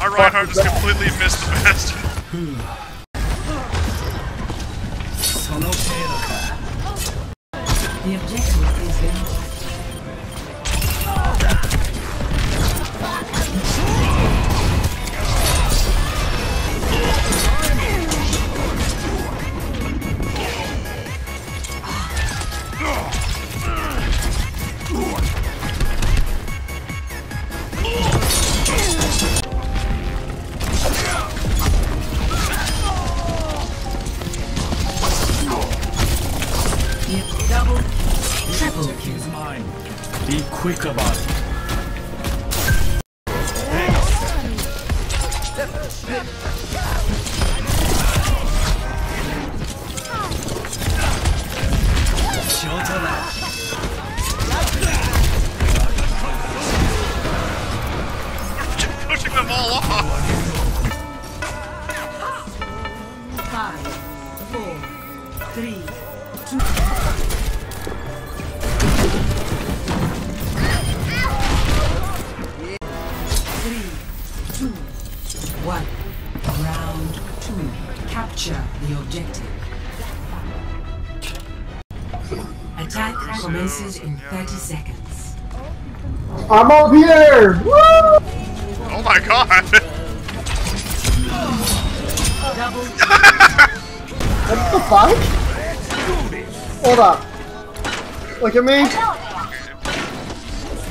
Our Reinhardt just completely missed the bastion. The objective is. Be quick about it. Pushing the objective. Attack commences in 30 seconds. I'm up here! Woo! Oh my god. Double What the fuck? Hold up. Look at me.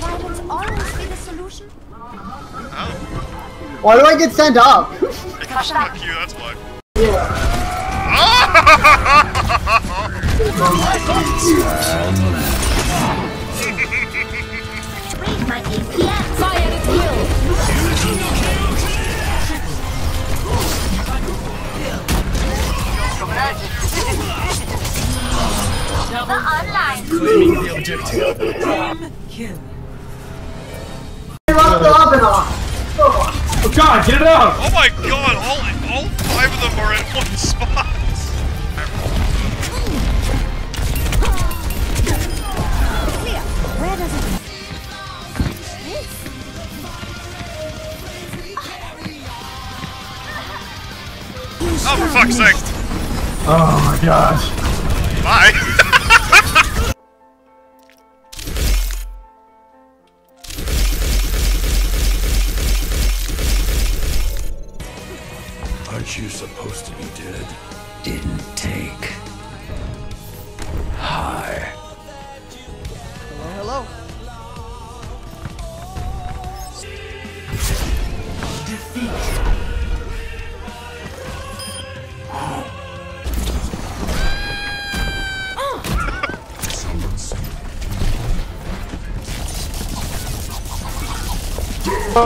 Violence always be the solution? Oh. Why do I get sent up? Because fuck you, that's why. Read my APM. Fire at will. double Online. The objective. team kill. Oh god, get it out! Oh my god, all, all five of them are in one spot. Oh, for fuck's sake. Oh my gosh. Bye. Aren't you supposed to be dead? Didn't take. Here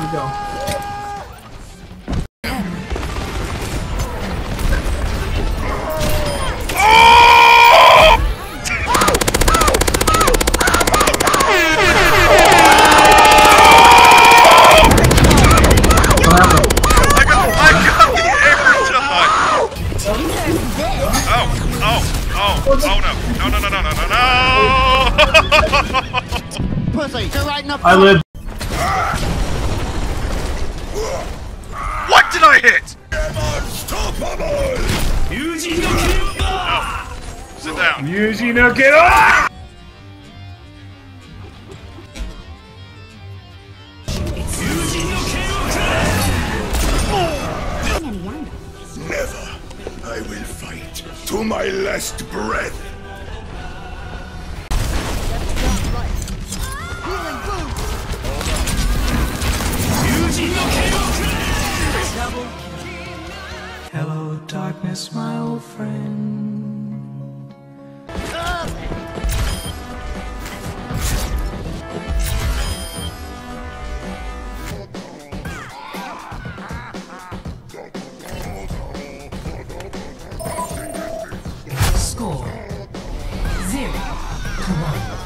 we go. I live. What did I hit? Yuji no Kyo! Sit down. Yuji no Kyo! Never. I will fight to my last breath. Darkness, my old friend. score. Zero to one.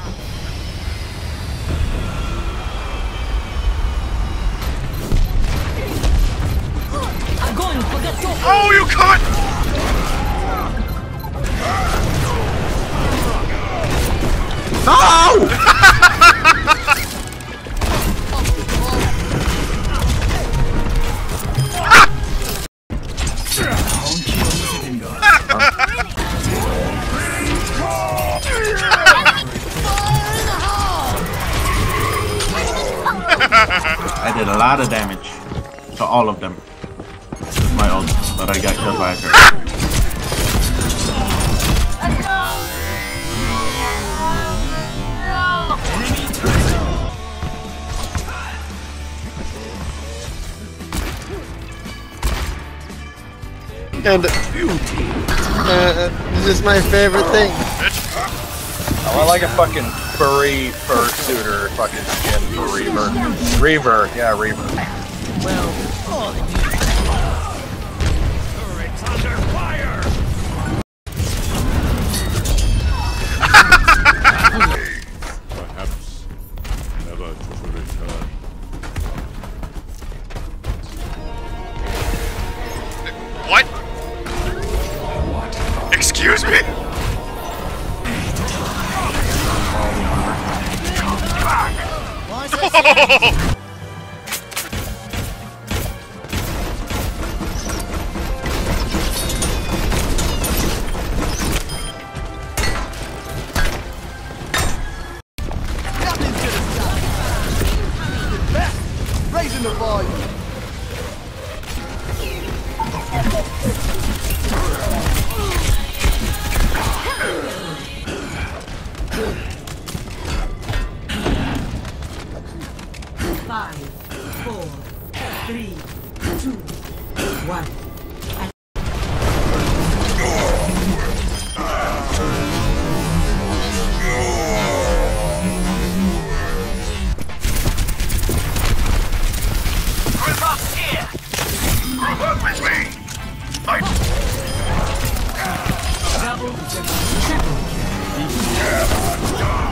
Oh, you cunt! Lot of damage to all of them. With my ult, but I got killed by a turret. And uh, this is my favorite thing. Oh, I like a fucking furry fursuiter fucking skin for Reaver. Reaver, yeah, Reaver. Perhaps oh, Raising Five, four, three, two, one. Double, triple, The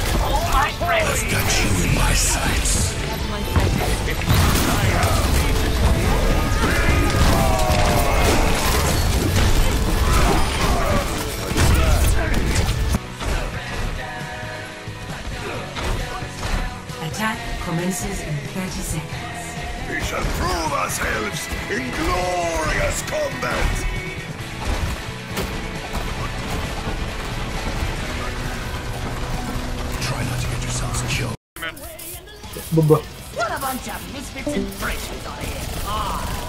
prove ourselves in glorious combat! Try not to get yourselves killed. What a bunch of misfits and we got here. Oh,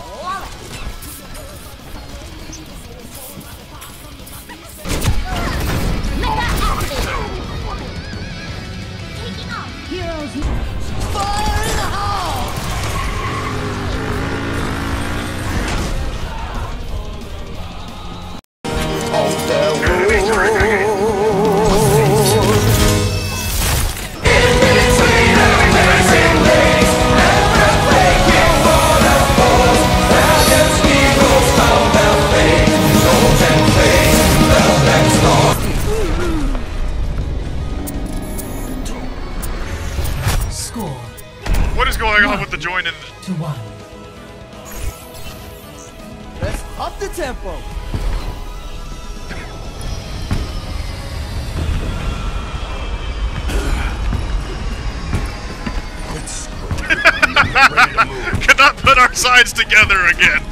What is with the join in? to one. Let's up the tempo. Cannot put our sides together again.